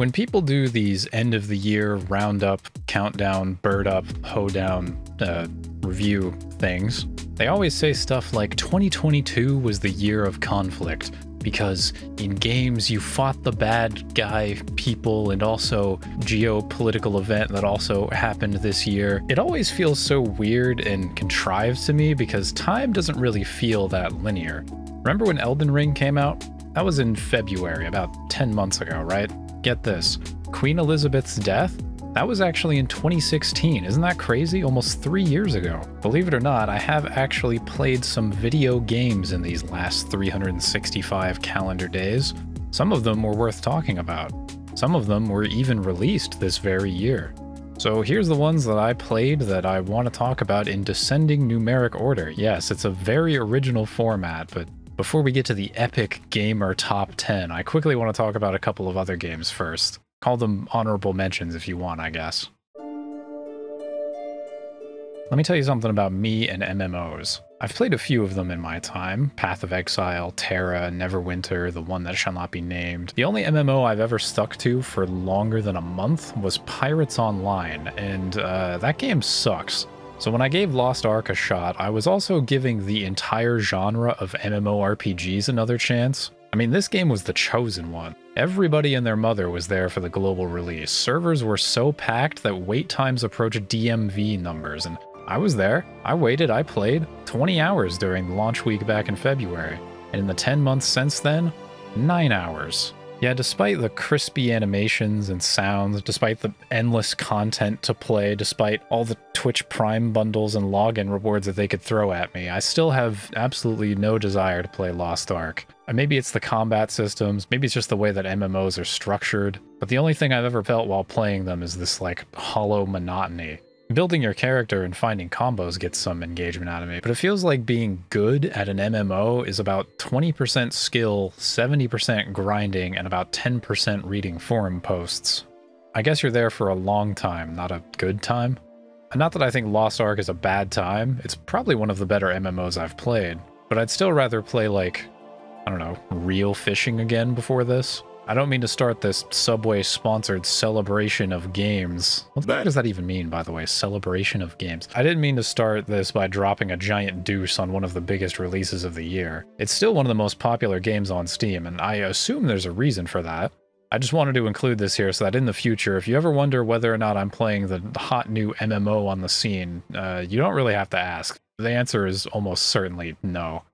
When people do these end of the year roundup, countdown, bird up, hoedown uh, review things, they always say stuff like 2022 was the year of conflict because in games you fought the bad guy people and also geopolitical event that also happened this year. It always feels so weird and contrived to me because time doesn't really feel that linear. Remember when Elden Ring came out? That was in February, about 10 months ago, right? Get this Queen Elizabeth's death? That was actually in 2016. Isn't that crazy? Almost three years ago. Believe it or not, I have actually played some video games in these last 365 calendar days. Some of them were worth talking about. Some of them were even released this very year. So here's the ones that I played that I want to talk about in descending numeric order. Yes, it's a very original format, but before we get to the epic gamer top 10, I quickly want to talk about a couple of other games first. Call them honorable mentions if you want, I guess. Let me tell you something about me and MMOs. I've played a few of them in my time. Path of Exile, TERA, Neverwinter, the one that shall not be named. The only MMO I've ever stuck to for longer than a month was Pirates Online, and uh, that game sucks. So when I gave Lost Ark a shot, I was also giving the entire genre of MMORPGs another chance. I mean, this game was the chosen one. Everybody and their mother was there for the global release. Servers were so packed that wait times approached DMV numbers, and I was there. I waited, I played 20 hours during launch week back in February. And in the 10 months since then, 9 hours. Yeah, despite the crispy animations and sounds, despite the endless content to play, despite all the Twitch Prime bundles and login rewards that they could throw at me, I still have absolutely no desire to play Lost Ark. Uh, maybe it's the combat systems, maybe it's just the way that MMOs are structured, but the only thing I've ever felt while playing them is this like hollow monotony. Building your character and finding combos gets some engagement out of me, but it feels like being good at an MMO is about 20% skill, 70% grinding, and about 10% reading forum posts. I guess you're there for a long time, not a good time. And not that I think Lost Ark is a bad time, it's probably one of the better MMOs I've played, but I'd still rather play like, I don't know, Reel Fishing again before this. I don't mean to start this Subway sponsored celebration of games. What the fuck does that even mean, by the way? Celebration of games. I didn't mean to start this by dropping a giant deuce on one of the biggest releases of the year. It's still one of the most popular games on Steam, and I assume there's a reason for that. I just wanted to include this here so that in the future, if you ever wonder whether or not I'm playing the hot new MMO on the scene, uh, you don't really have to ask. The answer is almost certainly no.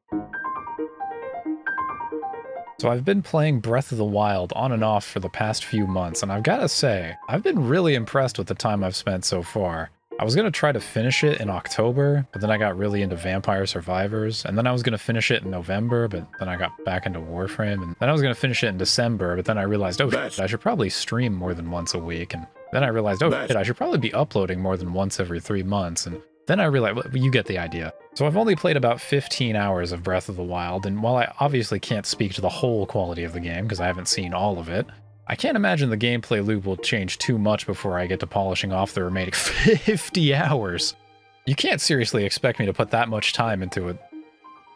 So I've been playing Breath of the Wild on and off for the past few months, and I've gotta say, I've been really impressed with the time I've spent so far. I was gonna try to finish it in October, but then I got really into Vampire Survivors, and then I was gonna finish it in November, but then I got back into Warframe, and then I was gonna finish it in December, but then I realized, oh shit, I should probably stream more than once a week, and then I realized, oh shit, I should probably be uploading more than once every three months, and then I realized, well, you get the idea. So I've only played about 15 hours of Breath of the Wild, and while I obviously can't speak to the whole quality of the game because I haven't seen all of it, I can't imagine the gameplay loop will change too much before I get to polishing off the remaining 50 hours. You can't seriously expect me to put that much time into it.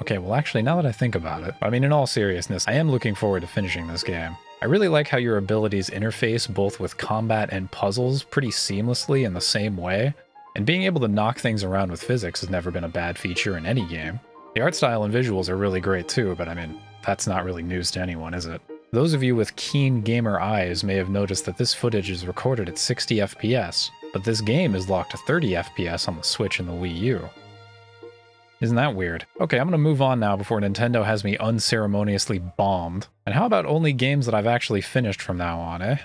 Okay, well actually, now that I think about it, I mean, in all seriousness, I am looking forward to finishing this game. I really like how your abilities interface both with combat and puzzles pretty seamlessly in the same way, and being able to knock things around with physics has never been a bad feature in any game. The art style and visuals are really great too, but I mean, that's not really news to anyone, is it? Those of you with keen gamer eyes may have noticed that this footage is recorded at 60 FPS, but this game is locked to 30 FPS on the Switch and the Wii U. Isn't that weird? Okay, I'm gonna move on now before Nintendo has me unceremoniously bombed. And how about only games that I've actually finished from now on, eh?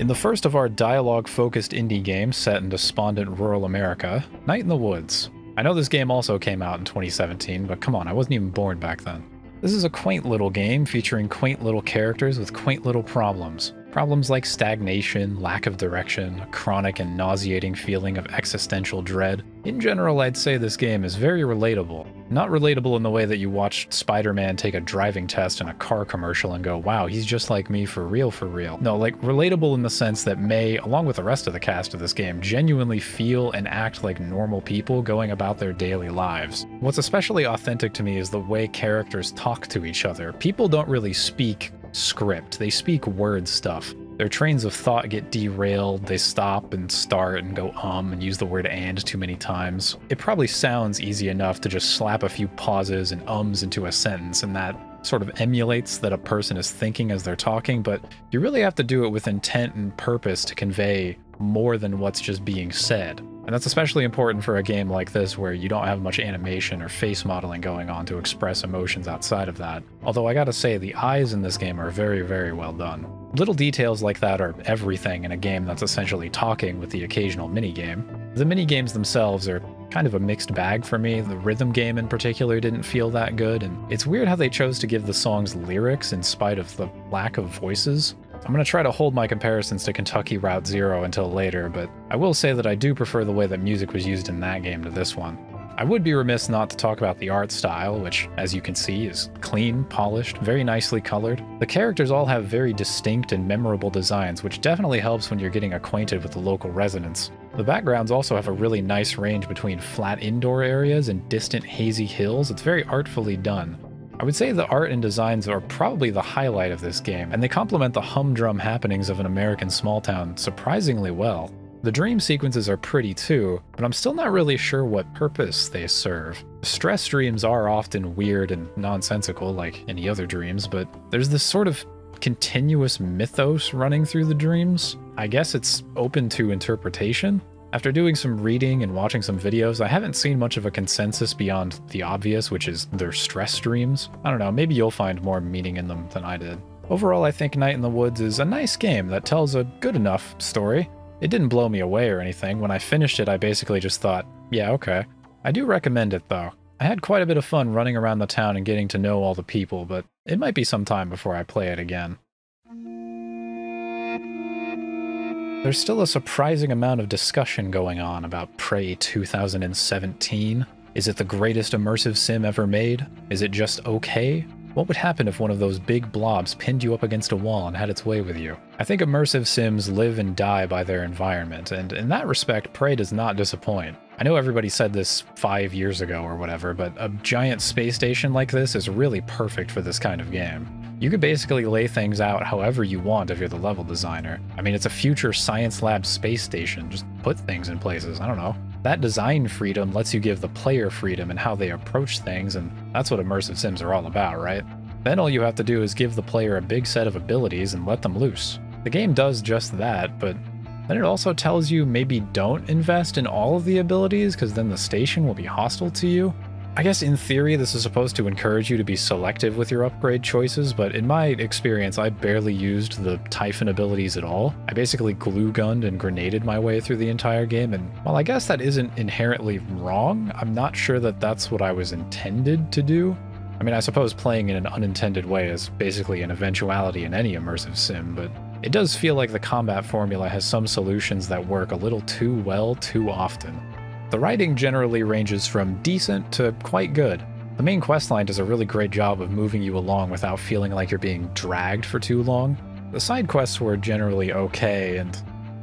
In the first of our dialogue-focused indie games set in despondent rural America, Night in the Woods. I know this game also came out in 2017, but come on, I wasn't even born back then. This is a quaint little game featuring quaint little characters with quaint little problems. Problems like stagnation, lack of direction, a chronic and nauseating feeling of existential dread. In general, I'd say this game is very relatable. Not relatable in the way that you watch Spider-Man take a driving test in a car commercial and go, wow, he's just like me for real for real. No, like relatable in the sense that May, along with the rest of the cast of this game, genuinely feel and act like normal people going about their daily lives. What's especially authentic to me is the way characters talk to each other. People don't really speak script. They speak word stuff. Their trains of thought get derailed, they stop and start and go um and use the word and too many times. It probably sounds easy enough to just slap a few pauses and ums into a sentence and that sort of emulates that a person is thinking as they're talking, but you really have to do it with intent and purpose to convey more than what's just being said. And that's especially important for a game like this where you don't have much animation or face modeling going on to express emotions outside of that. Although I gotta say, the eyes in this game are very, very well done. Little details like that are everything in a game that's essentially talking with the occasional minigame. The minigames themselves are kind of a mixed bag for me. The rhythm game in particular didn't feel that good, and it's weird how they chose to give the songs lyrics in spite of the lack of voices. I'm going to try to hold my comparisons to Kentucky Route Zero until later, but I will say that I do prefer the way that music was used in that game to this one. I would be remiss not to talk about the art style, which, as you can see, is clean, polished, very nicely colored. The characters all have very distinct and memorable designs, which definitely helps when you're getting acquainted with the local residents. The backgrounds also have a really nice range between flat indoor areas and distant hazy hills. It's very artfully done. I would say the art and designs are probably the highlight of this game, and they complement the humdrum happenings of an American small town surprisingly well. The dream sequences are pretty too, but I'm still not really sure what purpose they serve. Stress dreams are often weird and nonsensical like any other dreams, but there's this sort of continuous mythos running through the dreams. I guess it's open to interpretation. After doing some reading and watching some videos, I haven't seen much of a consensus beyond the obvious, which is their stress dreams. I don't know, maybe you'll find more meaning in them than I did. Overall, I think Night in the Woods is a nice game that tells a good enough story. It didn't blow me away or anything. When I finished it, I basically just thought, yeah, okay. I do recommend it though. I had quite a bit of fun running around the town and getting to know all the people, but it might be some time before I play it again. There's still a surprising amount of discussion going on about Prey 2017. Is it the greatest immersive sim ever made? Is it just okay? What would happen if one of those big blobs pinned you up against a wall and had its way with you? I think immersive sims live and die by their environment, and in that respect, Prey does not disappoint. I know everybody said this five years ago or whatever, but a giant space station like this is really perfect for this kind of game. You could basically lay things out however you want if you're the level designer. I mean, it's a future science lab space station. Just put things in places. I don't know. That design freedom lets you give the player freedom in how they approach things, and that's what immersive sims are all about, right? Then all you have to do is give the player a big set of abilities and let them loose. The game does just that, but then it also tells you maybe don't invest in all of the abilities because then the station will be hostile to you. I guess in theory this is supposed to encourage you to be selective with your upgrade choices, but in my experience I barely used the Typhon abilities at all. I basically glue gunned and grenaded my way through the entire game, and while I guess that isn't inherently wrong, I'm not sure that that's what I was intended to do. I mean, I suppose playing in an unintended way is basically an eventuality in any immersive sim, but it does feel like the combat formula has some solutions that work a little too well too often. The writing generally ranges from decent to quite good. The main questline does a really great job of moving you along without feeling like you're being dragged for too long. The side quests were generally okay, and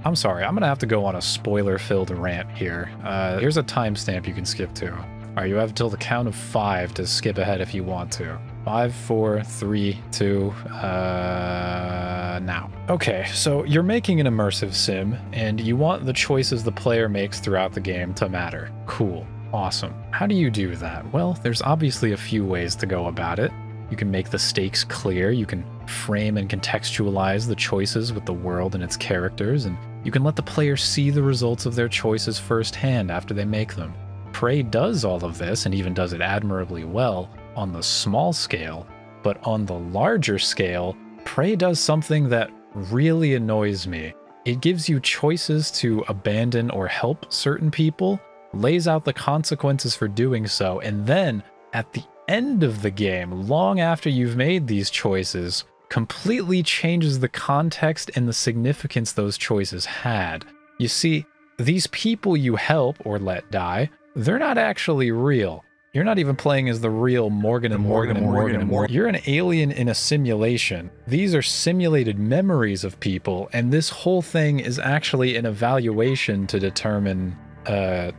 I'm sorry, I'm gonna have to go on a spoiler-filled rant here. Uh, here's a timestamp you can skip to. Alright, you have until the count of five to skip ahead if you want to. Five, four, three, two, uh, now. Okay, so you're making an immersive sim, and you want the choices the player makes throughout the game to matter. Cool. Awesome. How do you do that? Well, there's obviously a few ways to go about it. You can make the stakes clear, you can frame and contextualize the choices with the world and its characters, and you can let the player see the results of their choices firsthand after they make them. Prey does all of this, and even does it admirably well, on the small scale, but on the larger scale, Prey does something that really annoys me. It gives you choices to abandon or help certain people, lays out the consequences for doing so, and then at the end of the game, long after you've made these choices, completely changes the context and the significance those choices had. You see, these people you help or let die, they're not actually real. You're not even playing as the real Morgan and Morgan, and Morgan and Morgan. You're an alien in a simulation. These are simulated memories of people, and this whole thing is actually an evaluation to determine uh,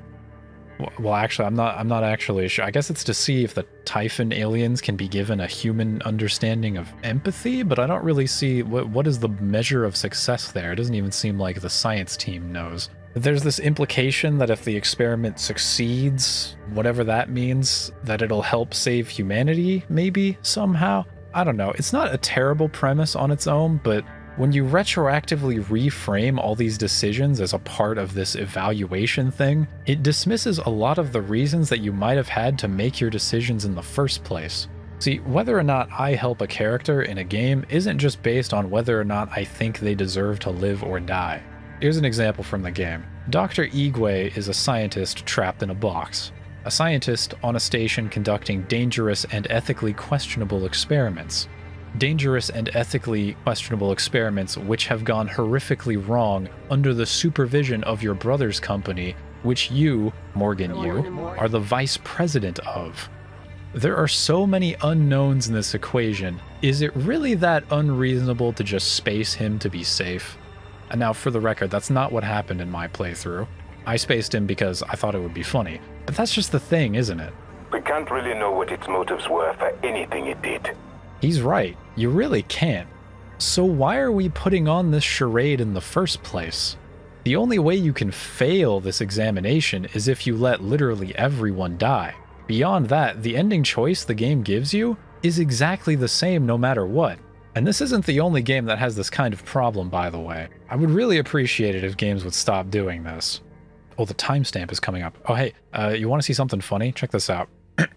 Well, actually, I'm not. I'm not actually sure. I guess it's to see if the Typhon aliens can be given a human understanding of empathy, but I don't really see what what is the measure of success there. It doesn't even seem like the science team knows. There's this implication that if the experiment succeeds, whatever that means, that it'll help save humanity, maybe somehow. I don't know. It's not a terrible premise on its own, but when you retroactively reframe all these decisions as a part of this evaluation thing, it dismisses a lot of the reasons that you might have had to make your decisions in the first place. See, whether or not I help a character in a game isn't just based on whether or not I think they deserve to live or die. Here's an example from the game. Dr. Igwe is a scientist trapped in a box. A scientist on a station conducting dangerous and ethically questionable experiments dangerous and ethically questionable experiments which have gone horrifically wrong under the supervision of your brother's company, which you, Morgan Yu, are the vice president of. There are so many unknowns in this equation. Is it really that unreasonable to just space him to be safe? And now, for the record, that's not what happened in my playthrough. I spaced him because I thought it would be funny. But that's just the thing, isn't it? We can't really know what its motives were for anything it did. He's right. You really can't. So why are we putting on this charade in the first place? The only way you can fail this examination is if you let literally everyone die. Beyond that, the ending choice the game gives you is exactly the same no matter what. And this isn't the only game that has this kind of problem, by the way. I would really appreciate it if games would stop doing this. Oh, the timestamp is coming up. Oh, hey, uh, you want to see something funny? Check this out.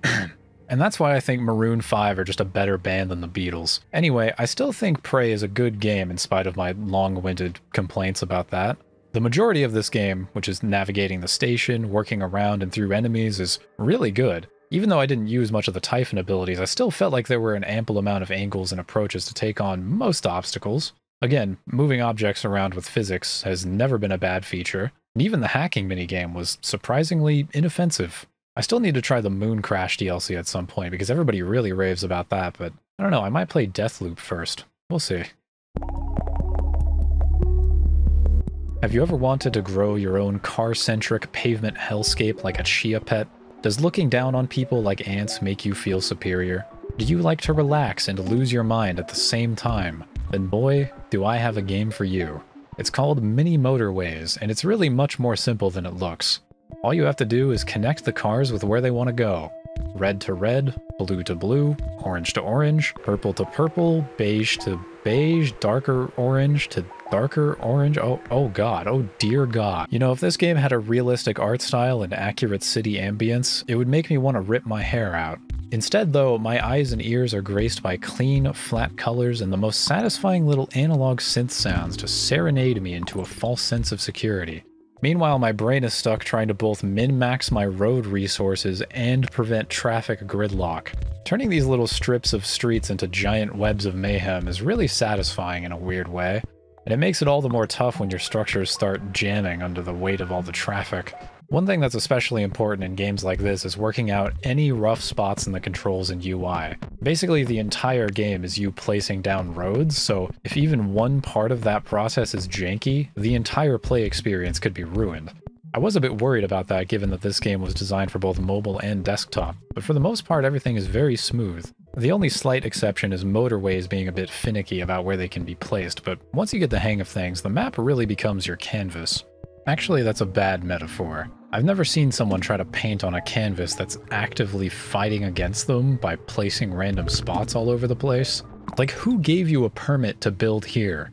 And that's why I think Maroon 5 are just a better band than the Beatles. Anyway, I still think Prey is a good game in spite of my long-winded complaints about that. The majority of this game, which is navigating the station, working around and through enemies, is really good. Even though I didn't use much of the Typhon abilities, I still felt like there were an ample amount of angles and approaches to take on most obstacles. Again, moving objects around with physics has never been a bad feature, and even the hacking minigame was surprisingly inoffensive. I still need to try the Mooncrash DLC at some point because everybody really raves about that, but I don't know, I might play Deathloop first. We'll see. Have you ever wanted to grow your own car-centric pavement hellscape like a chia pet? Does looking down on people like ants make you feel superior? Do you like to relax and lose your mind at the same time? Then boy, do I have a game for you. It's called Mini Motorways, and it's really much more simple than it looks. All you have to do is connect the cars with where they want to go. Red to red, blue to blue, orange to orange, purple to purple, beige to beige, darker orange to darker orange. Oh, oh god, oh dear god. You know, if this game had a realistic art style and accurate city ambience, it would make me want to rip my hair out. Instead, though, my eyes and ears are graced by clean, flat colors and the most satisfying little analog synth sounds to serenade me into a false sense of security. Meanwhile, my brain is stuck trying to both min-max my road resources and prevent traffic gridlock. Turning these little strips of streets into giant webs of mayhem is really satisfying in a weird way, and it makes it all the more tough when your structures start jamming under the weight of all the traffic. One thing that's especially important in games like this is working out any rough spots in the controls and UI. Basically, the entire game is you placing down roads, so if even one part of that process is janky, the entire play experience could be ruined. I was a bit worried about that given that this game was designed for both mobile and desktop, but for the most part everything is very smooth. The only slight exception is motorways being a bit finicky about where they can be placed, but once you get the hang of things, the map really becomes your canvas. Actually, that's a bad metaphor. I've never seen someone try to paint on a canvas that's actively fighting against them by placing random spots all over the place. Like, who gave you a permit to build here?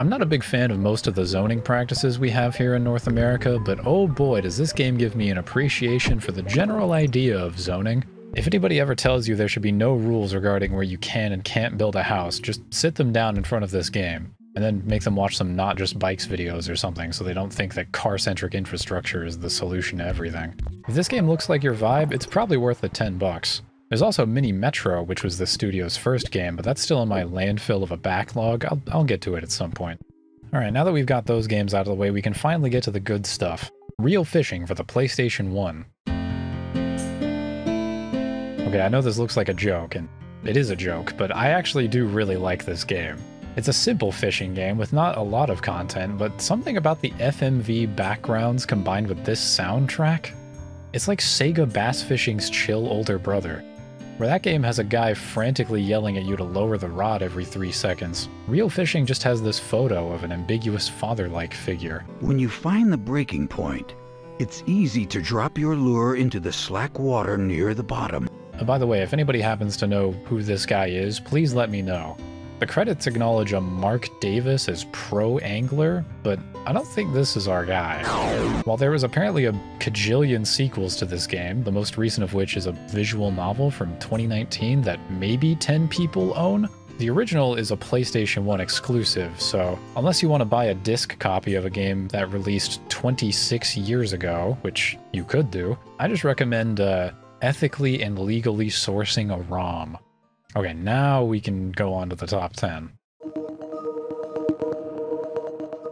I'm not a big fan of most of the zoning practices we have here in North America, but oh boy does this game give me an appreciation for the general idea of zoning. If anybody ever tells you there should be no rules regarding where you can and can't build a house, just sit them down in front of this game and then make them watch some not just bikes videos or something so they don't think that car-centric infrastructure is the solution to everything. If this game looks like your vibe, it's probably worth the 10 bucks. There's also Mini Metro, which was the studio's first game, but that's still in my landfill of a backlog. I'll, I'll get to it at some point. Alright, now that we've got those games out of the way, we can finally get to the good stuff. Reel Fishing for the PlayStation 1. Okay, I know this looks like a joke, and it is a joke, but I actually do really like this game. It's a simple fishing game with not a lot of content, but something about the FMV backgrounds combined with this soundtrack. It's like Sega Bass Fishing's chill older brother, where that game has a guy frantically yelling at you to lower the rod every three seconds. Reel Fishing just has this photo of an ambiguous father-like figure. When you find the breaking point, it's easy to drop your lure into the slack water near the bottom. Uh, by the way, if anybody happens to know who this guy is, please let me know. The credits acknowledge a Mark Davis as pro angler, but I don't think this is our guy. While there was apparently a cajillion sequels to this game, the most recent of which is a visual novel from 2019 that maybe 10 people own, the original is a PlayStation 1 exclusive, so unless you want to buy a disc copy of a game that released 26 years ago, which you could do, I just recommend uh, ethically and legally sourcing a ROM. Okay, now we can go on to the top 10.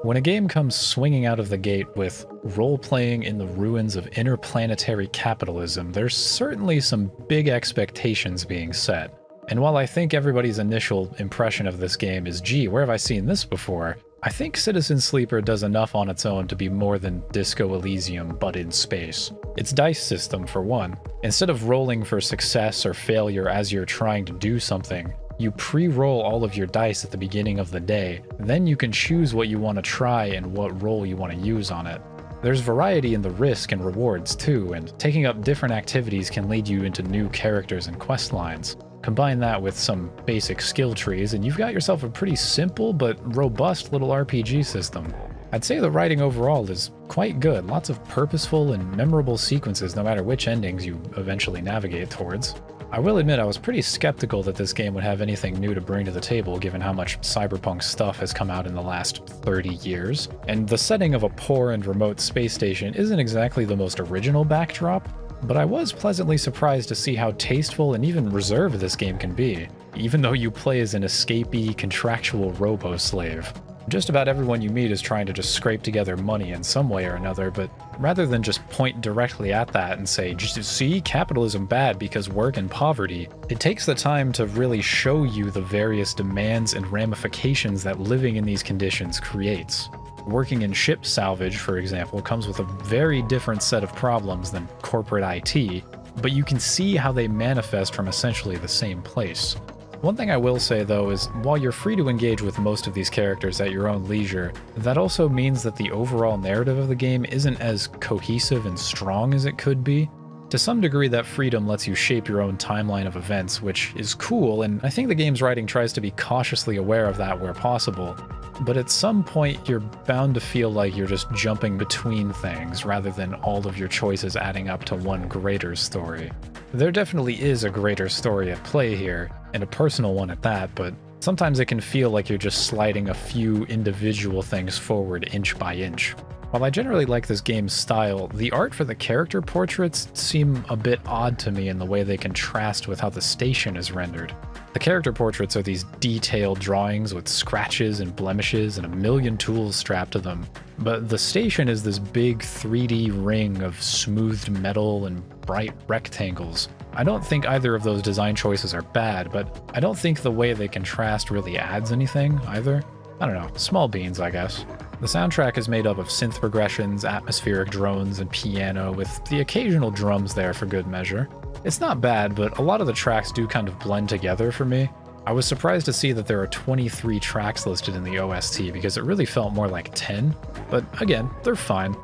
When a game comes swinging out of the gate with role-playing in the ruins of interplanetary capitalism, there's certainly some big expectations being set. And while I think everybody's initial impression of this game is, gee, where have I seen this before? I think Citizen Sleeper does enough on its own to be more than Disco Elysium, but in space. Its dice system, for one. Instead of rolling for success or failure as you're trying to do something, you pre-roll all of your dice at the beginning of the day, then you can choose what you want to try and what roll you want to use on it. There's variety in the risk and rewards too, and taking up different activities can lead you into new characters and quest lines. Combine that with some basic skill trees, and you've got yourself a pretty simple but robust little RPG system. I'd say the writing overall is quite good, lots of purposeful and memorable sequences no matter which endings you eventually navigate towards. I will admit I was pretty skeptical that this game would have anything new to bring to the table given how much cyberpunk stuff has come out in the last 30 years, and the setting of a poor and remote space station isn't exactly the most original backdrop, but I was pleasantly surprised to see how tasteful and even reserved this game can be, even though you play as an escapee contractual robo-slave. Just about everyone you meet is trying to just scrape together money in some way or another, but rather than just point directly at that and say, just see, capitalism bad because work and poverty, it takes the time to really show you the various demands and ramifications that living in these conditions creates. Working in ship salvage, for example, comes with a very different set of problems than corporate IT, but you can see how they manifest from essentially the same place. One thing I will say though is, while you're free to engage with most of these characters at your own leisure, that also means that the overall narrative of the game isn't as cohesive and strong as it could be. To some degree, that freedom lets you shape your own timeline of events, which is cool, and I think the game's writing tries to be cautiously aware of that where possible, but at some point you're bound to feel like you're just jumping between things rather than all of your choices adding up to one greater story. There definitely is a greater story at play here, and a personal one at that, but sometimes it can feel like you're just sliding a few individual things forward inch by inch. While I generally like this game's style, the art for the character portraits seem a bit odd to me in the way they contrast with how the station is rendered. The character portraits are these detailed drawings with scratches and blemishes and a million tools strapped to them. But the station is this big 3D ring of smoothed metal and bright rectangles. I don't think either of those design choices are bad, but I don't think the way they contrast really adds anything either. I don't know, small beans, I guess. The soundtrack is made up of synth progressions, atmospheric drones, and piano, with the occasional drums there for good measure. It's not bad, but a lot of the tracks do kind of blend together for me. I was surprised to see that there are 23 tracks listed in the OST because it really felt more like 10, but again, they're fine.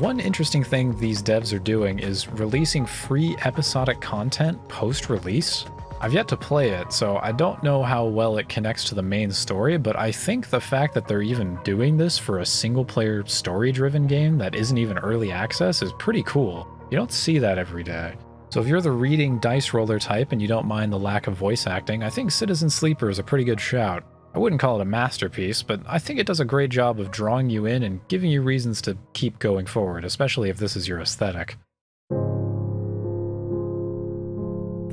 One interesting thing these devs are doing is releasing free episodic content post-release. I've yet to play it, so I don't know how well it connects to the main story, but I think the fact that they're even doing this for a single-player story-driven game that isn't even early access is pretty cool. You don't see that every day. So if you're the reading dice roller type and you don't mind the lack of voice acting, I think Citizen Sleeper is a pretty good shout. I wouldn't call it a masterpiece, but I think it does a great job of drawing you in and giving you reasons to keep going forward, especially if this is your aesthetic.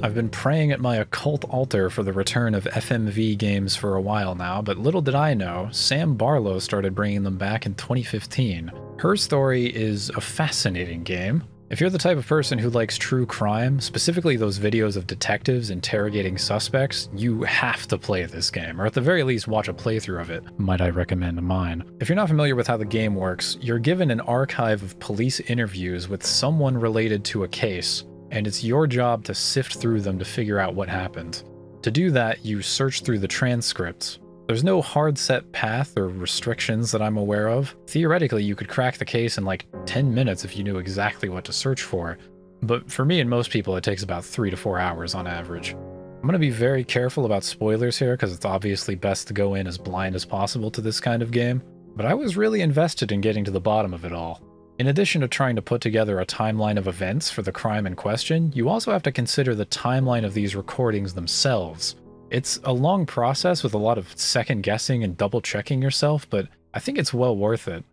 I've been praying at my occult altar for the return of FMV games for a while now, but little did I know, Sam Barlow started bringing them back in 2015. Her story is a fascinating game, If you're the type of person who likes true crime, specifically those videos of detectives interrogating suspects, you have to play this game, or at the very least watch a playthrough of it, might I recommend mine. If you're not familiar with how the game works, you're given an archive of police interviews with someone related to a case, and it's your job to sift through them to figure out what happened. To do that, you search through the transcripts, there's no hard set path or restrictions that I'm aware of. Theoretically, you could crack the case in like 10 minutes if you knew exactly what to search for, but for me and most people, it takes about 3 to 4 hours on average. I'm going to be very careful about spoilers here because it's obviously best to go in as blind as possible to this kind of game, but I was really invested in getting to the bottom of it all. In addition to trying to put together a timeline of events for the crime in question, you also have to consider the timeline of these recordings themselves, it's a long process with a lot of second guessing and double checking yourself, but I think it's well worth it.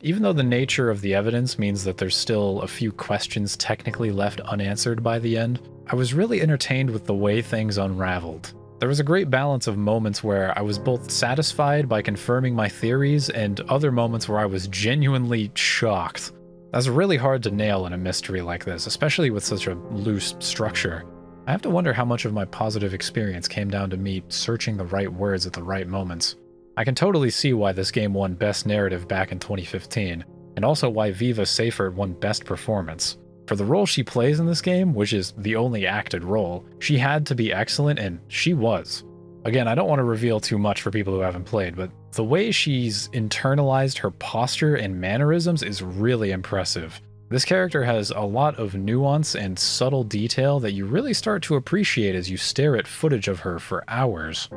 Even though the nature of the evidence means that there's still a few questions technically left unanswered by the end, I was really entertained with the way things unraveled. There was a great balance of moments where I was both satisfied by confirming my theories and other moments where I was genuinely shocked. That's really hard to nail in a mystery like this, especially with such a loose structure. I have to wonder how much of my positive experience came down to me searching the right words at the right moments. I can totally see why this game won Best Narrative back in 2015, and also why Viva Seifert won Best Performance. For the role she plays in this game, which is the only acted role, she had to be excellent, and she was. Again, I don't want to reveal too much for people who haven't played, but the way she's internalized her posture and mannerisms is really impressive. This character has a lot of nuance and subtle detail that you really start to appreciate as you stare at footage of her for hours.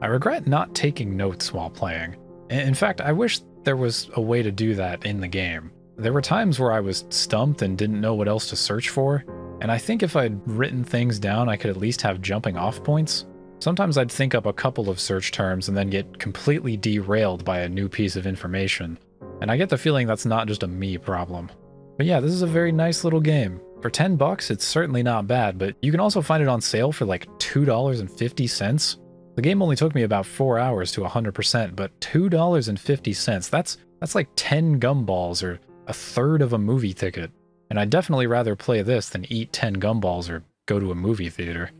I regret not taking notes while playing. In fact, I wish there was a way to do that in the game. There were times where I was stumped and didn't know what else to search for, and I think if I'd written things down, I could at least have jumping off points. Sometimes I'd think up a couple of search terms and then get completely derailed by a new piece of information, and I get the feeling that's not just a me problem. But yeah, this is a very nice little game. For 10 bucks, it's certainly not bad, but you can also find it on sale for like $2.50. The game only took me about 4 hours to 100%, but $2.50, that's that's like 10 gumballs or a third of a movie ticket. And I'd definitely rather play this than eat 10 gumballs or go to a movie theater.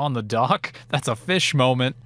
On the dock? That's a fish moment.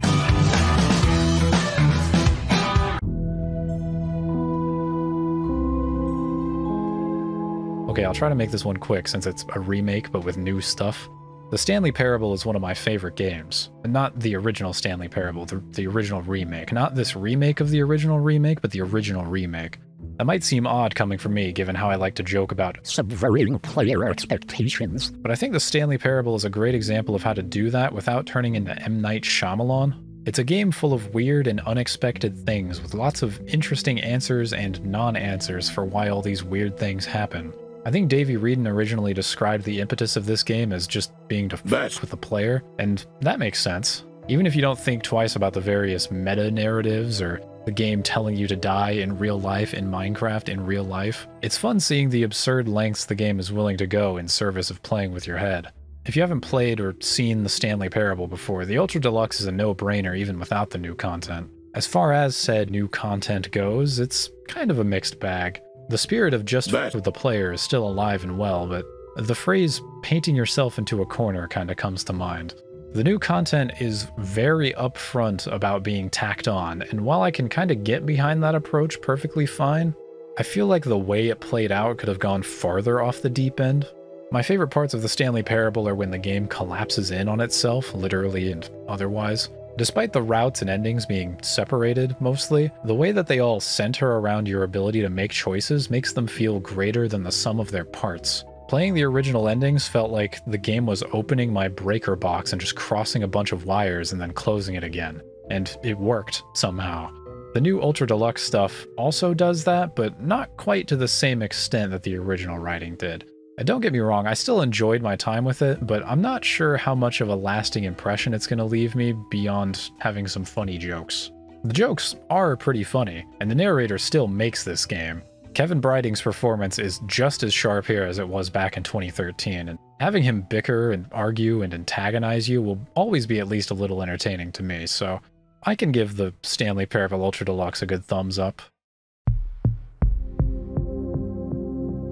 Okay, I'll try to make this one quick since it's a remake but with new stuff. The Stanley Parable is one of my favorite games. Not the original Stanley Parable, the, the original remake. Not this remake of the original remake, but the original remake. That might seem odd coming from me, given how I like to joke about subverting player expectations. But I think the Stanley Parable is a great example of how to do that without turning into M. Night Shyamalan. It's a game full of weird and unexpected things, with lots of interesting answers and non answers for why all these weird things happen. I think Davey Wreden originally described the impetus of this game as just being to fuck with the player, and that makes sense. Even if you don't think twice about the various meta narratives or the game telling you to die in real life in Minecraft in real life, it's fun seeing the absurd lengths the game is willing to go in service of playing with your head. If you haven't played or seen the Stanley Parable before, the Ultra Deluxe is a no brainer even without the new content. As far as said new content goes, it's kind of a mixed bag. The spirit of just with the player is still alive and well, but the phrase painting yourself into a corner kind of comes to mind. The new content is very upfront about being tacked on, and while I can kind of get behind that approach perfectly fine, I feel like the way it played out could have gone farther off the deep end. My favorite parts of the Stanley Parable are when the game collapses in on itself, literally and otherwise. Despite the routes and endings being separated mostly, the way that they all center around your ability to make choices makes them feel greater than the sum of their parts. Playing the original endings felt like the game was opening my breaker box and just crossing a bunch of wires and then closing it again. And it worked somehow. The new Ultra Deluxe stuff also does that, but not quite to the same extent that the original writing did. And don't get me wrong, I still enjoyed my time with it, but I'm not sure how much of a lasting impression it's going to leave me beyond having some funny jokes. The jokes are pretty funny, and the narrator still makes this game. Kevan Brighting's performance is just as sharp here as it was back in 2013, and having him bicker and argue and antagonize you will always be at least a little entertaining to me, so I can give the Stanley Parable Ultra Deluxe a good thumbs up.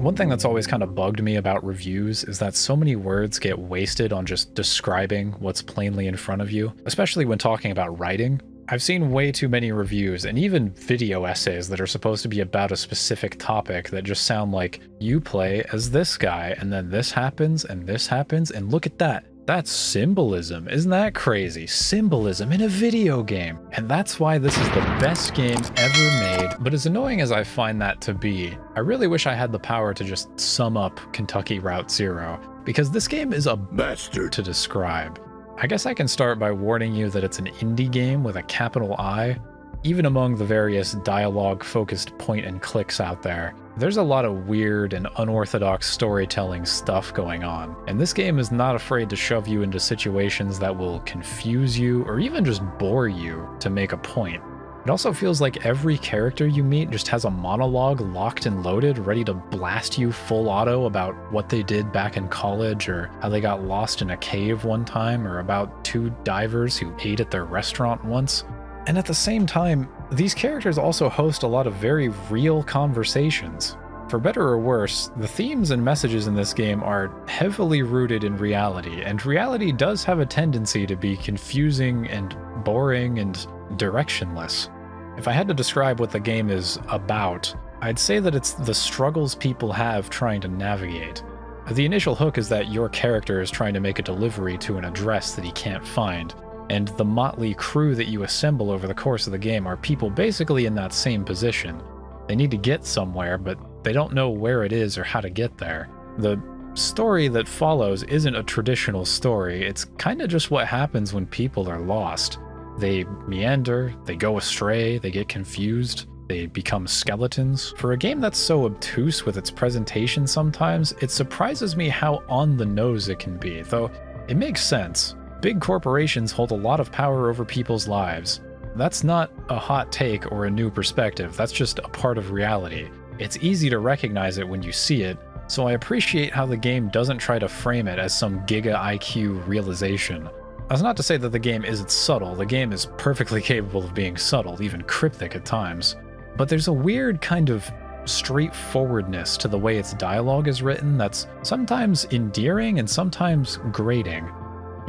One thing that's always kind of bugged me about reviews is that so many words get wasted on just describing what's plainly in front of you, especially when talking about writing. I've seen way too many reviews and even video essays that are supposed to be about a specific topic that just sound like you play as this guy and then this happens and this happens and look at that. That's symbolism. Isn't that crazy? Symbolism in a video game. And that's why this is the best game ever made. But as annoying as I find that to be, I really wish I had the power to just sum up Kentucky Route Zero, because this game is a bastard to describe. I guess I can start by warning you that it's an indie game with a capital I. Even among the various dialogue focused point and clicks out there, there's a lot of weird and unorthodox storytelling stuff going on, and this game is not afraid to shove you into situations that will confuse you or even just bore you to make a point. It also feels like every character you meet just has a monologue locked and loaded, ready to blast you full auto about what they did back in college, or how they got lost in a cave one time, or about two divers who ate at their restaurant once. And at the same time, these characters also host a lot of very real conversations. For better or worse, the themes and messages in this game are heavily rooted in reality, and reality does have a tendency to be confusing and boring and directionless. If I had to describe what the game is about, I'd say that it's the struggles people have trying to navigate. The initial hook is that your character is trying to make a delivery to an address that he can't find, and the motley crew that you assemble over the course of the game are people basically in that same position. They need to get somewhere, but they don't know where it is or how to get there. The story that follows isn't a traditional story, it's kind of just what happens when people are lost. They meander, they go astray, they get confused, they become skeletons. For a game that's so obtuse with its presentation sometimes, it surprises me how on the nose it can be, though it makes sense. Big corporations hold a lot of power over people's lives. That's not a hot take or a new perspective, that's just a part of reality. It's easy to recognize it when you see it, so I appreciate how the game doesn't try to frame it as some giga IQ realization. That's not to say that the game isn't subtle, the game is perfectly capable of being subtle, even cryptic at times. But there's a weird kind of straightforwardness to the way its dialogue is written that's sometimes endearing and sometimes grating.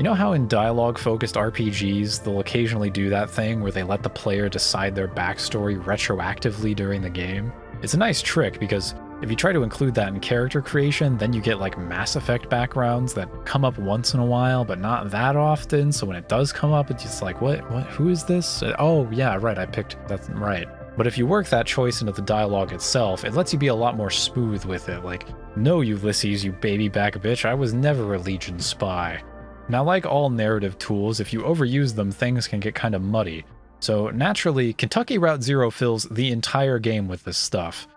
You know how in dialogue focused RPGs, they'll occasionally do that thing where they let the player decide their backstory retroactively during the game? It's a nice trick because if you try to include that in character creation, then you get like Mass Effect backgrounds that come up once in a while, but not that often. So when it does come up, it's just like, what, what, who is this? Oh, yeah, right, I picked, that's right. But if you work that choice into the dialogue itself, it lets you be a lot more smooth with it. Like, no, Ulysses, you baby back bitch, I was never a Legion spy. Now, like all narrative tools, if you overuse them, things can get kind of muddy. So naturally, Kentucky Route Zero fills the entire game with this stuff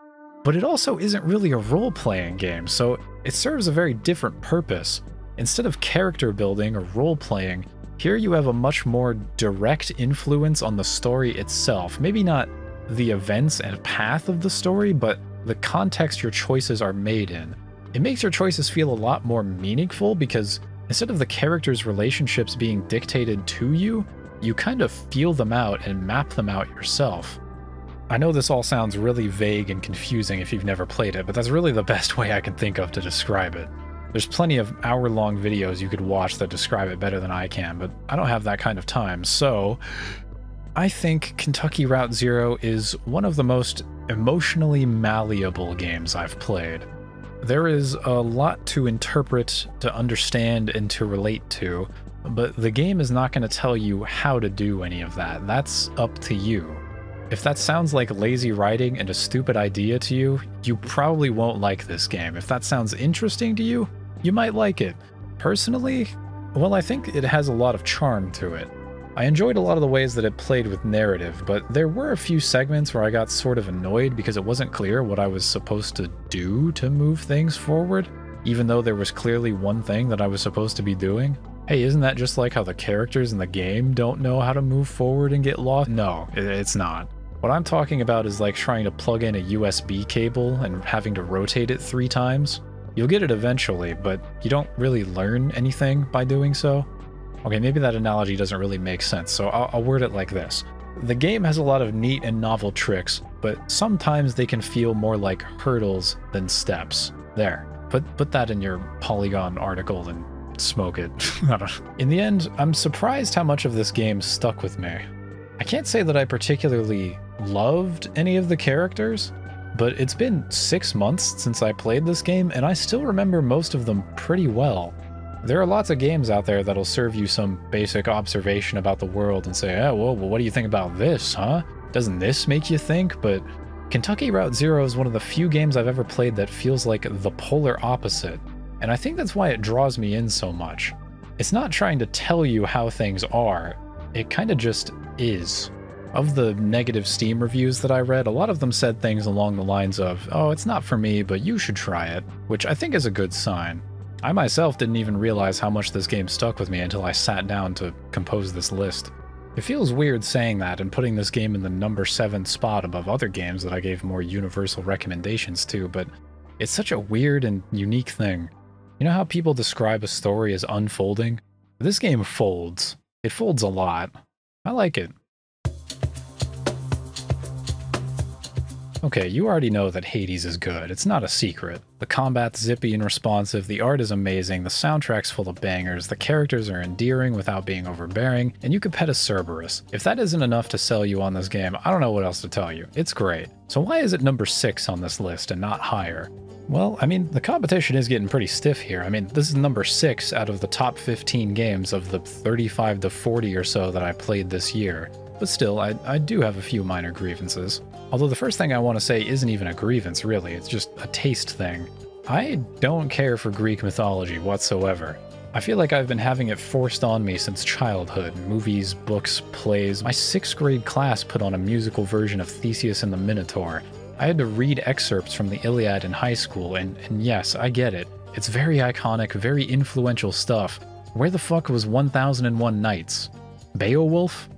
but it also isn't really a role playing game, so it serves a very different purpose. Instead of character building or role playing, here you have a much more direct influence on the story itself. Maybe not the events and path of the story, but the context your choices are made in. It makes your choices feel a lot more meaningful because instead of the characters' relationships being dictated to you, you kind of feel them out and map them out yourself. I know this all sounds really vague and confusing if you've never played it, but that's really the best way I can think of to describe it. There's plenty of hour long videos you could watch that describe it better than I can, but I don't have that kind of time, so I think Kentucky Route Zero is one of the most emotionally malleable games I've played. There is a lot to interpret, to understand, and to relate to, but the game is not going to tell you how to do any of that. That's up to you. If that sounds like lazy writing and a stupid idea to you, you probably won't like this game. If that sounds interesting to you, you might like it. Personally, well, I think it has a lot of charm to it. I enjoyed a lot of the ways that it played with narrative, but there were a few segments where I got sort of annoyed because it wasn't clear what I was supposed to do to move things forward, even though there was clearly one thing that I was supposed to be doing. Hey, isn't that just like how the characters in the game don't know how to move forward and get lost? No, it's not. What I'm talking about is like trying to plug in a USB cable and having to rotate it three times. You'll get it eventually, but you don't really learn anything by doing so. Okay, maybe that analogy doesn't really make sense, so I'll, I'll word it like this. The game has a lot of neat and novel tricks, but sometimes they can feel more like hurdles than steps. There. Put, put that in your Polygon article and smoke it. In the end, I'm surprised how much of this game stuck with me. I can't say that I particularly loved any of the characters, but it's been six months since I played this game, and I still remember most of them pretty well. There are lots of games out there that'll serve you some basic observation about the world and say, oh, well, what do you think about this, huh? Doesn't this make you think? But Kentucky Route Zero is one of the few games I've ever played that feels like the polar opposite, and I think that's why it draws me in so much. It's not trying to tell you how things are, it kind of just is. Of the negative Steam reviews that I read, a lot of them said things along the lines of, oh, it's not for me, but you should try it, which I think is a good sign. I myself didn't even realize how much this game stuck with me until I sat down to compose this list. It feels weird saying that and putting this game in the number 7 spot above other games that I gave more universal recommendations to, but it's such a weird and unique thing. You know how people describe a story as unfolding? This game folds. It folds a lot. I like it. Okay, you already know that Hades is good. It's not a secret. The combat's zippy and responsive, the art is amazing, the soundtrack's full of bangers, the characters are endearing without being overbearing, and you can pet a Cerberus. If that isn't enough to sell you on this game, I don't know what else to tell you. It's great. So why is it number 6 on this list and not higher? Well, I mean, the competition is getting pretty stiff here. I mean, this is number 6 out of the top 15 games of the 35 to 40 or so that I played this year. But still, I, I do have a few minor grievances. Although the first thing I want to say isn't even a grievance, really, it's just a taste thing. I don't care for Greek mythology whatsoever. I feel like I've been having it forced on me since childhood movies, books, plays. My sixth grade class put on a musical version of Theseus and the Minotaur. I had to read excerpts from the Iliad in high school, and, and yes, I get it. It's very iconic, very influential stuff. Where the fuck was 1001 Nights? Beowulf?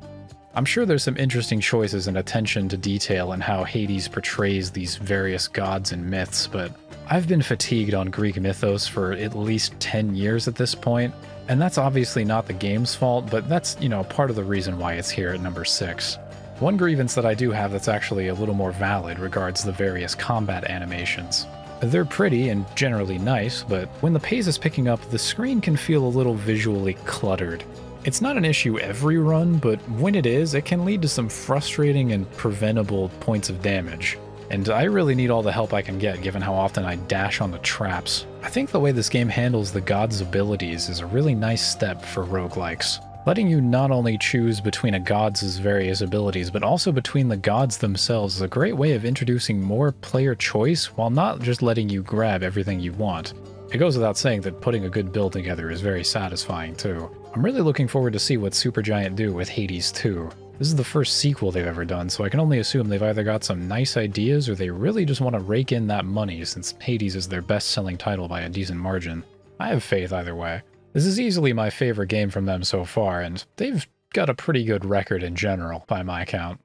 I'm sure there's some interesting choices and attention to detail in how Hades portrays these various gods and myths, but I've been fatigued on Greek mythos for at least 10 years at this point, and that's obviously not the game's fault, but that's, you know, part of the reason why it's here at number 6. One grievance that I do have that's actually a little more valid regards the various combat animations. They're pretty and generally nice, but when the pace is picking up, the screen can feel a little visually cluttered. It's not an issue every run, but when it is, it can lead to some frustrating and preventable points of damage. And I really need all the help I can get given how often I dash on the traps. I think the way this game handles the god's abilities is a really nice step for roguelikes. Letting you not only choose between a god's various abilities, but also between the gods themselves is a great way of introducing more player choice while not just letting you grab everything you want. It goes without saying that putting a good build together is very satisfying too. I'm really looking forward to see what Supergiant do with Hades 2. This is the first sequel they've ever done, so I can only assume they've either got some nice ideas or they really just want to rake in that money since Hades is their best-selling title by a decent margin. I have faith either way. This is easily my favorite game from them so far, and they've got a pretty good record in general, by my count.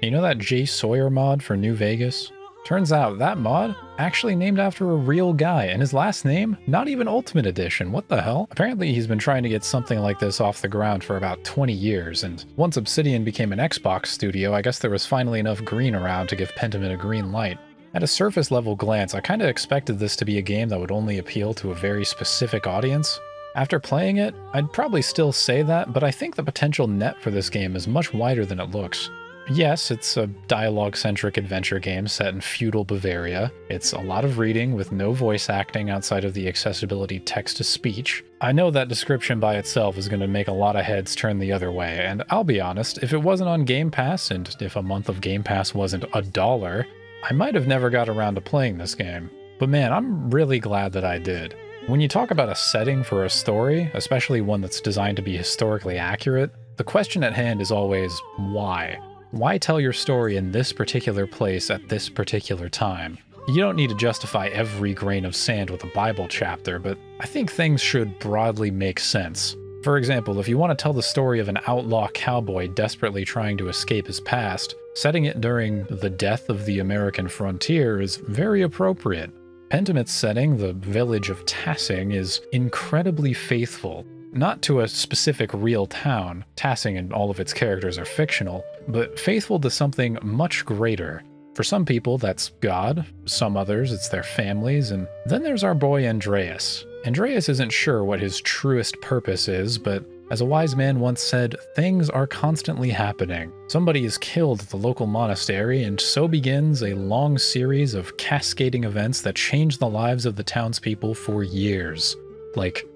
You know that JSawyer mod for New Vegas? Turns out that mod actually named after a real guy, and his last name, not even Ultimate Edition. What the hell? Apparently he's been trying to get something like this off the ground for about 20 years, and once Obsidian became an Xbox studio, I guess there was finally enough green around to give Pentiment a green light. At a surface level glance, I kinda expected this to be a game that would only appeal to a very specific audience. After playing it, I'd probably still say that, but I think the potential net for this game is much wider than it looks. Yes, it's a dialogue centric adventure game set in feudal Bavaria. It's a lot of reading with no voice acting outside of the accessibility text to speech. I know that description by itself is going to make a lot of heads turn the other way, and I'll be honest, if it wasn't on Game Pass and if a month of Game Pass wasn't a dollar, I might have never got around to playing this game. But man, I'm really glad that I did. When you talk about a setting for a story, especially one that's designed to be historically accurate, the question at hand is always why? Why tell your story in this particular place at this particular time? You don't need to justify every grain of sand with a Bible chapter, but I think things should broadly make sense. For example, if you want to tell the story of an outlaw cowboy desperately trying to escape his past, setting it during the death of the American frontier is very appropriate. Pentiment's setting, the village of Tassing, is incredibly faithful. Not to a specific real town, Tassing and all of its characters are fictional, but faithful to something much greater. For some people, that's God, some others, it's their families, and then there's our boy Andreas. Andreas isn't sure what his truest purpose is, but as a wise man once said, things are constantly happening. Somebody is killed at the local monastery, and so begins a long series of cascading events that change the lives of the townspeople for years. Like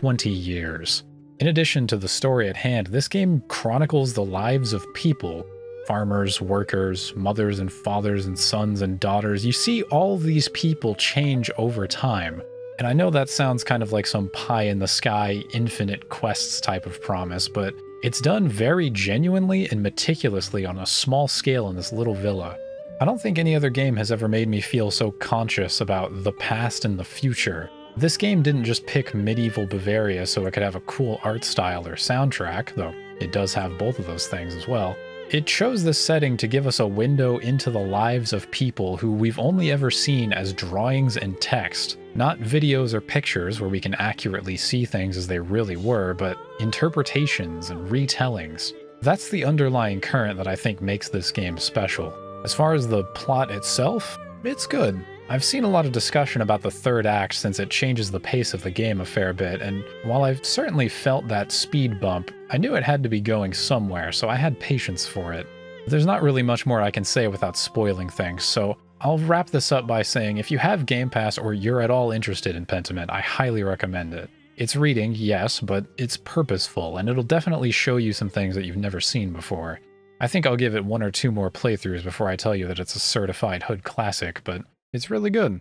20 years. In addition to the story at hand, this game chronicles the lives of people farmers, workers, mothers and fathers, and sons and daughters. You see all these people change over time. And I know that sounds kind of like some pie in the sky, infinite quests type of promise, but it's done very genuinely and meticulously on a small scale in this little villa. I don't think any other game has ever made me feel so conscious about the past and the future. This game didn't just pick medieval Bavaria so it could have a cool art style or soundtrack, though it does have both of those things as well. It chose this setting to give us a window into the lives of people who we've only ever seen as drawings and text, not videos or pictures where we can accurately see things as they really were, but interpretations and retellings. That's the underlying current that I think makes this game special. As far as the plot itself, it's good. I've seen a lot of discussion about the third act since it changes the pace of the game a fair bit, and while I've certainly felt that speed bump, I knew it had to be going somewhere, so I had patience for it. There's not really much more I can say without spoiling things, so I'll wrap this up by saying if you have Game Pass or you're at all interested in Pentiment, I highly recommend it. It's reading, yes, but it's purposeful, and it'll definitely show you some things that you've never seen before. I think I'll give it one or two more playthroughs before I tell you that it's a certified hood classic, but it's really good.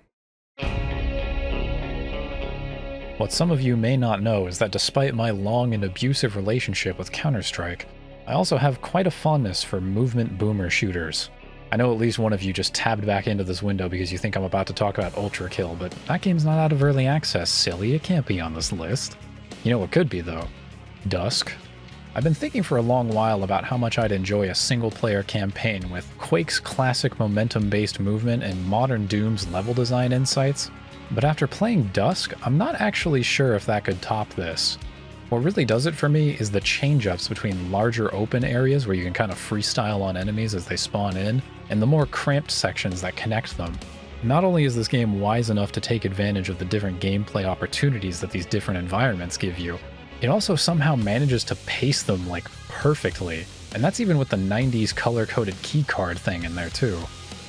What some of you may not know is that despite my long and abusive relationship with Counter-Strike, I also have quite a fondness for movement boomer shooters. I know at least one of you just tabbed back into this window because you think I'm about to talk about Ultrakill, but that game's not out of early access, silly. It can't be on this list. You know what could be, though? Dusk. I've been thinking for a long while about how much I'd enjoy a single player campaign with Quake's classic momentum based movement and modern Doom's level design insights, but after playing Dusk, I'm not actually sure if that could top this. What really does it for me is the change ups between larger open areas where you can kind of freestyle on enemies as they spawn in, and the more cramped sections that connect them. Not only is this game wise enough to take advantage of the different gameplay opportunities that these different environments give you, it also somehow manages to pace them like perfectly. And that's even with the 90s color-coded keycard thing in there too.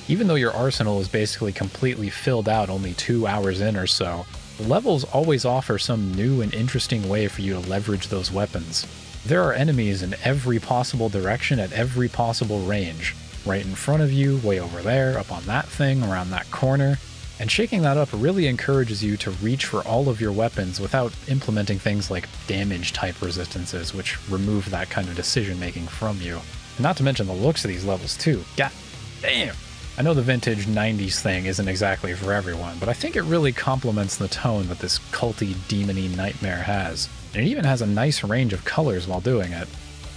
Even though your arsenal is basically completely filled out only two hours in or so, levels always offer some new and interesting way for you to leverage those weapons. There are enemies in every possible direction at every possible range. Right in front of you, way over there, up on that thing, around that corner, and shaking that up really encourages you to reach for all of your weapons without implementing things like damage type resistances, which remove that kind of decision making from you. Not to mention the looks of these levels too. God damn! I know the vintage 90s thing isn't exactly for everyone, but I think it really complements the tone that this culty, demony nightmare has. And it even has a nice range of colors while doing it.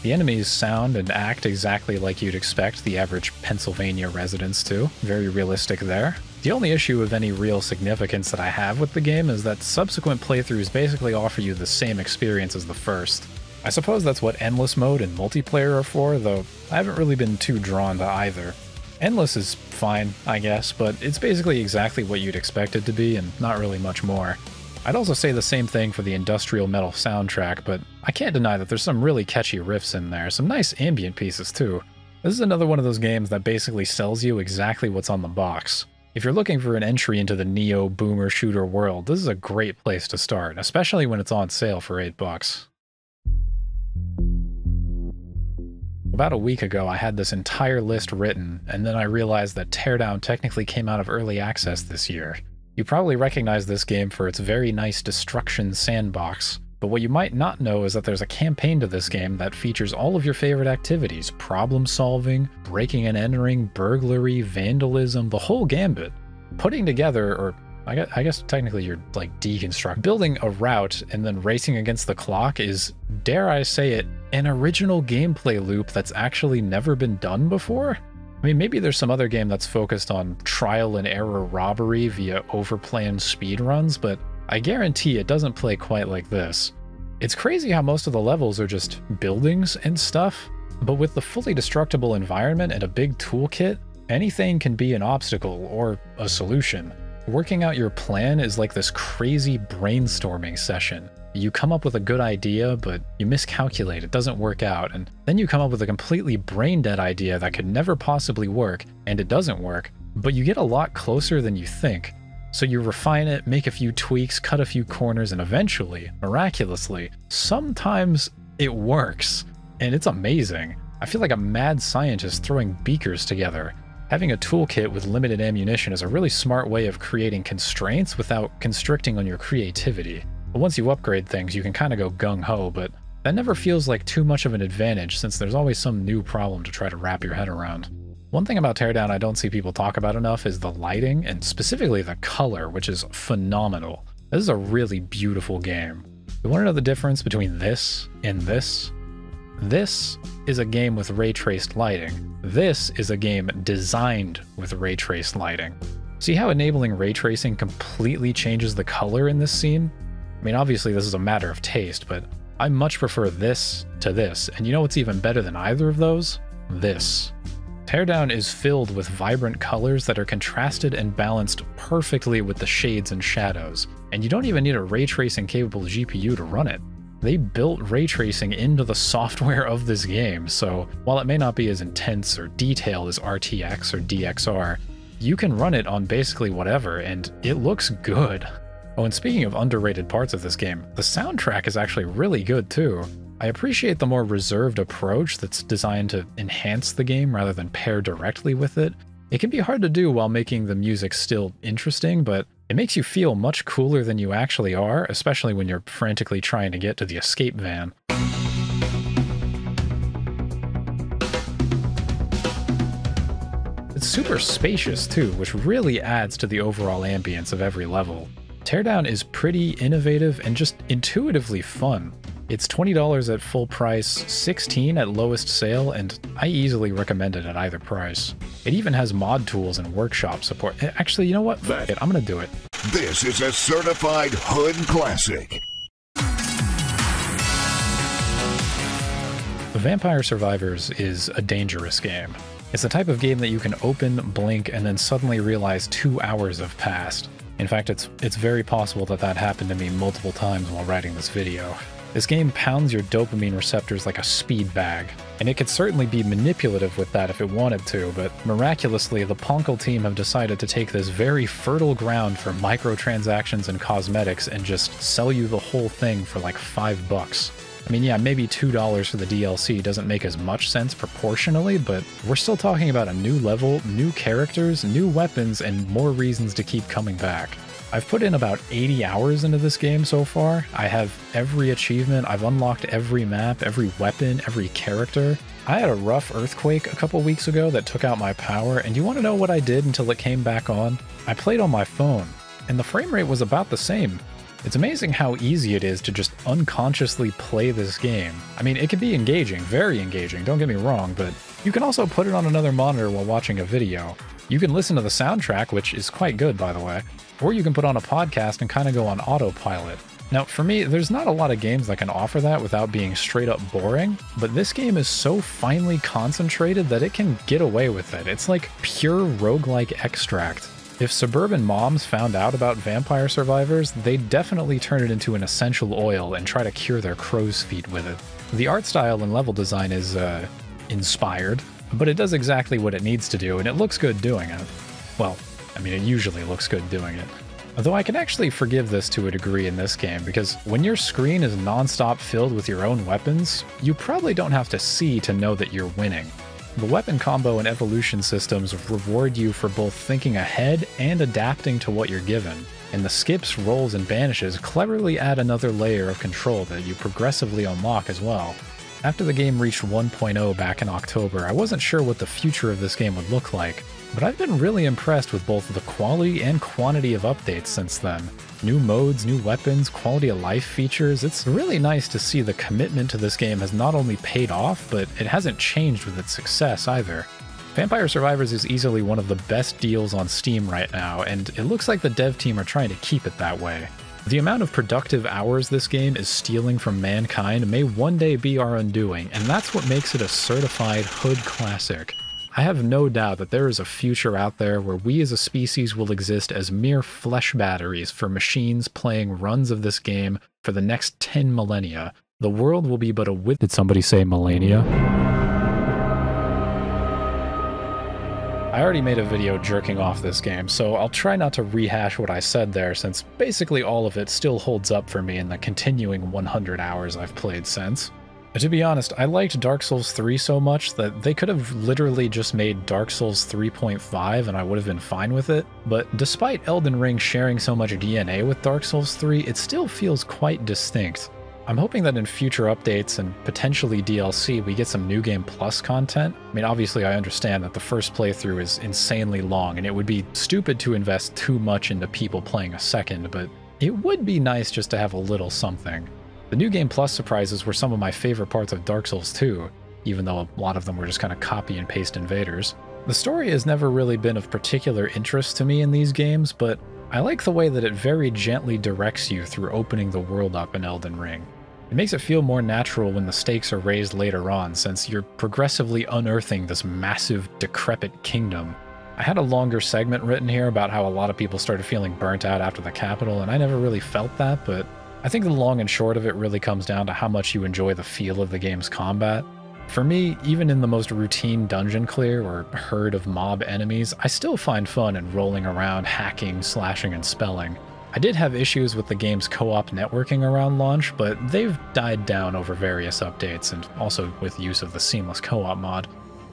The enemies sound and act exactly like you'd expect the average Pennsylvania residents to. Very realistic there. The only issue of any real significance that I have with the game is that subsequent playthroughs basically offer you the same experience as the first. I suppose that's what Endless Mode and multiplayer are for, though I haven't really been too drawn to either. Endless is fine, I guess, but it's basically exactly what you'd expect it to be and not really much more. I'd also say the same thing for the industrial metal soundtrack, but I can't deny that there's some really catchy riffs in there, some nice ambient pieces too. This is another one of those games that basically sells you exactly what's on the box. If you're looking for an entry into the neo boomer shooter world, this is a great place to start, especially when it's on sale for 8 bucks. About a week ago, I had this entire list written, and then I realized that Teardown technically came out of early access this year. You probably recognize this game for its very nice destruction sandbox, but what you might not know is that there's a campaign to this game that features all of your favorite activities problem solving, breaking and entering, burglary, vandalism, the whole gambit. Putting together, or I guess, I guess technically you're like deconstruct, building a route and then racing against the clock is, dare I say it, an original gameplay loop that's actually never been done before? I mean, maybe there's some other game that's focused on trial and error robbery via overplanned speedruns, but I guarantee it doesn't play quite like this. It's crazy how most of the levels are just buildings and stuff, but with the fully destructible environment and a big toolkit, anything can be an obstacle or a solution. Working out your plan is like this crazy brainstorming session. You come up with a good idea, but you miscalculate, it doesn't work out, and then you come up with a completely brain dead idea that could never possibly work, and it doesn't work, but you get a lot closer than you think. So you refine it, make a few tweaks, cut a few corners, and eventually, miraculously, sometimes it works. And it's amazing. I feel like a mad scientist throwing beakers together. Having a toolkit with limited ammunition is a really smart way of creating constraints without constricting on your creativity. But once you upgrade things, you can kind of go gung-ho, but that never feels like too much of an advantage since there's always some new problem to try to wrap your head around. One thing about Teardown I don't see people talk about enough is the lighting, and specifically the color, which is phenomenal. This is a really beautiful game. You want to know the difference between this and this? This is a game with ray traced lighting. This is a game designed with ray traced lighting. See how enabling ray tracing completely changes the color in this scene? I mean, obviously, this is a matter of taste, but I much prefer this to this. And you know what's even better than either of those? This. Teardown is filled with vibrant colors that are contrasted and balanced perfectly with the shades and shadows, and you don't even need a ray tracing capable GPU to run it. They built ray tracing into the software of this game, so while it may not be as intense or detailed as RTX or DXR, you can run it on basically whatever, and it looks good. Oh, and speaking of underrated parts of this game, the soundtrack is actually really good too. I appreciate the more reserved approach that's designed to enhance the game rather than pair directly with it. It can be hard to do while making the music still interesting, but it makes you feel much cooler than you actually are, especially when you're frantically trying to get to the escape van. It's super spacious too, which really adds to the overall ambience of every level. Teardown is pretty innovative and just intuitively fun. It's $20 at full price, 16 at lowest sale, and I easily recommend it at either price. It even has mod tools and workshop support. Eh, Actually, you know what? Fuck it, I'm gonna do it. This is a certified hood classic. Vampire Survivors is a dangerous game. It's the type of game that you can open, blink, and then suddenly realize two hours have passed. In fact, it's it's very possible that that happened to me multiple times while writing this video. This game pounds your dopamine receptors like a speed bag, and it could certainly be manipulative with that if it wanted to, but miraculously, the poncle team have decided to take this very fertile ground for microtransactions and cosmetics and just sell you the whole thing for like five bucks. I mean, yeah, maybe $2 for the DLC doesn't make as much sense proportionally, but we're still talking about a new level, new characters, new weapons, and more reasons to keep coming back. I've put in about 80 hours into this game so far. I have every achievement, I've unlocked every map, every weapon, every character. I had a rough earthquake a couple weeks ago that took out my power, and you want to know what I did until it came back on? I played on my phone, and the frame rate was about the same. It's amazing how easy it is to just unconsciously play this game. I mean, it can be engaging, very engaging, don't get me wrong, but you can also put it on another monitor while watching a video. You can listen to the soundtrack, which is quite good, by the way, or you can put on a podcast and kind of go on autopilot. Now, for me, there's not a lot of games that can offer that without being straight up boring, but this game is so finely concentrated that it can get away with it. It's like pure roguelike extract. If suburban moms found out about vampire survivors, they'd definitely turn it into an essential oil and try to cure their crow's feet with it. The art style and level design is, uh, inspired, but it does exactly what it needs to do, and it looks good doing it. Well, I mean, it usually looks good doing it. Although I can actually forgive this to a degree in this game, because when your screen is nonstop filled with your own weapons, you probably don't have to see to know that you're winning. The weapon combo and evolution systems reward you for both thinking ahead and adapting to what you're given, and the skips, rolls, and banishes cleverly add another layer of control that you progressively unlock as well. After the game reached 1.0 back in October, I wasn't sure what the future of this game would look like, but I've been really impressed with both the quality and quantity of updates since then. New modes, new weapons, quality of life features. It's really nice to see the commitment to this game has not only paid off, but it hasn't changed with its success either. Vampire Survivors is easily one of the best deals on Steam right now, and it looks like the dev team are trying to keep it that way. The amount of productive hours this game is stealing from mankind may one day be our undoing, and that's what makes it a certified hood classic. I have no doubt that there is a future out there where we as a species will exist as mere flesh batteries for machines playing runs of this game for the next 10 millennia. The world will be but a. Did somebody say millennia? I already made a video jerking off this game, so I'll try not to rehash what I said there since basically all of it still holds up for me in the continuing 100 hours I've played since. To be honest, I liked Dark Souls 3 so much that they could have literally just made Dark Souls 3.5 and I would have been fine with it, but despite Elden Ring sharing so much DNA with Dark Souls 3, it still feels quite distinct. I'm hoping that in future updates and potentially DLC, we get some New Game Plus content. I mean, obviously, I understand that the first playthrough is insanely long, and it would be stupid to invest too much into people playing a second, but it would be nice just to have a little something. The New Game Plus surprises were some of my favorite parts of Dark Souls 2, even though a lot of them were just kind of copy and paste invaders. The story has never really been of particular interest to me in these games, but I like the way that it very gently directs you through opening the world up in Elden Ring. It makes it feel more natural when the stakes are raised later on, since you're progressively unearthing this massive, decrepit kingdom. I had a longer segment written here about how a lot of people started feeling burnt out after the capital, and I never really felt that, but I think the long and short of it really comes down to how much you enjoy the feel of the game's combat. For me, even in the most routine dungeon clear or herd of mob enemies, I still find fun in rolling around, hacking, slashing, and spelling. I did have issues with the game's co-op networking around launch, but they've died down over various updates and also with use of the seamless co-op mod.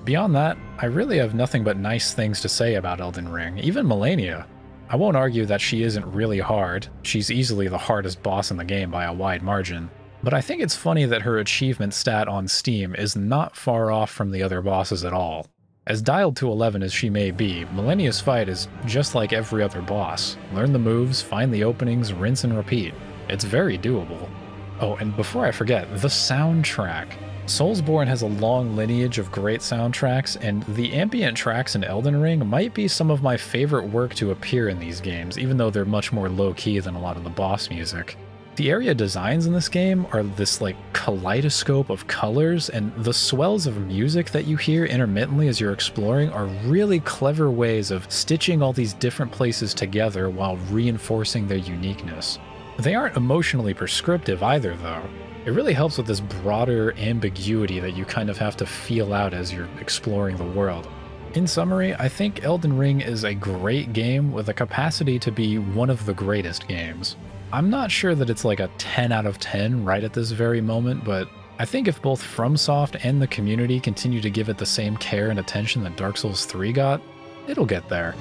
Beyond that, I really have nothing but nice things to say about Elden Ring, even Malenia. I won't argue that she isn't really hard, she's easily the hardest boss in the game by a wide margin, but I think it's funny that her achievement stat on Steam is not far off from the other bosses at all. As dialed to 11 as she may be, Malenia's fight is just like every other boss. Learn the moves, find the openings, rinse and repeat. It's very doable. Oh, and before I forget, the soundtrack. Soulsborne has a long lineage of great soundtracks, and the ambient tracks in Elden Ring might be some of my favorite work to appear in these games, even though they're much more low-key than a lot of the boss music. The area designs in this game are this like kaleidoscope of colors, and the swells of music that you hear intermittently as you're exploring are really clever ways of stitching all these different places together while reinforcing their uniqueness. They aren't emotionally prescriptive either, though. It really helps with this broader ambiguity that you kind of have to feel out as you're exploring the world. In summary, I think Elden Ring is a great game with a capacity to be one of the greatest games. I'm not sure that it's like a 10 out of 10 right at this very moment, but I think if both FromSoft and the community continue to give it the same care and attention that Dark Souls 3 got, it'll get there.